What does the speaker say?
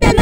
Yo you